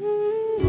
Oh.